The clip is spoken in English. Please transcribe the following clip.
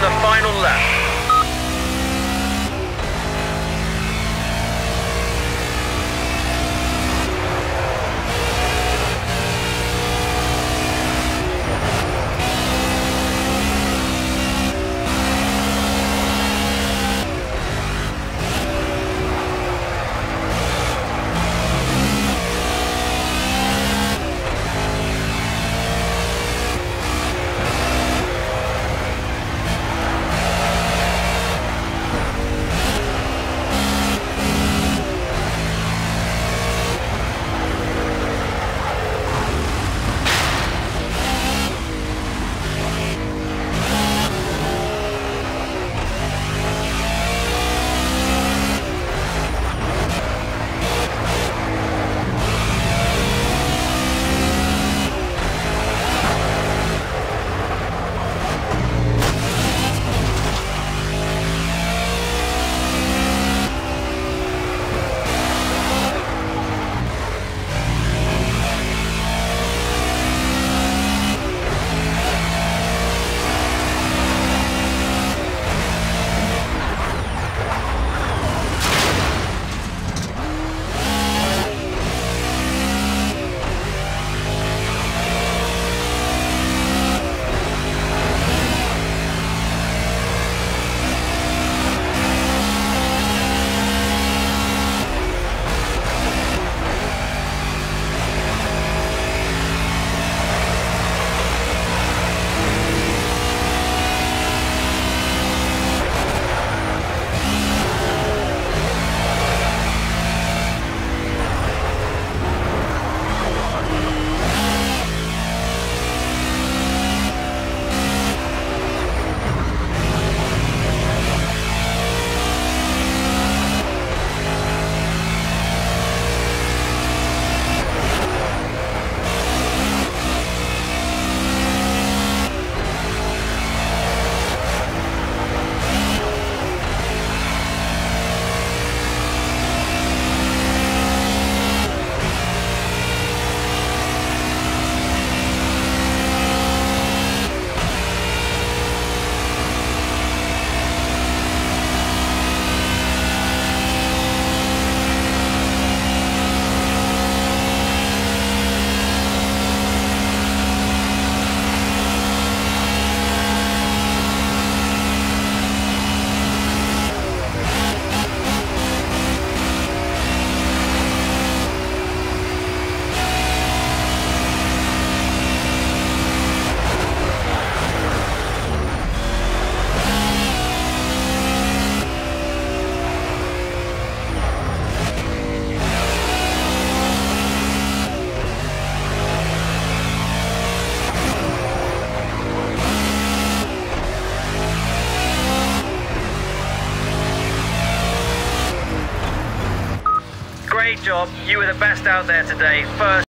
the final lap. Job. You were the best out there today. First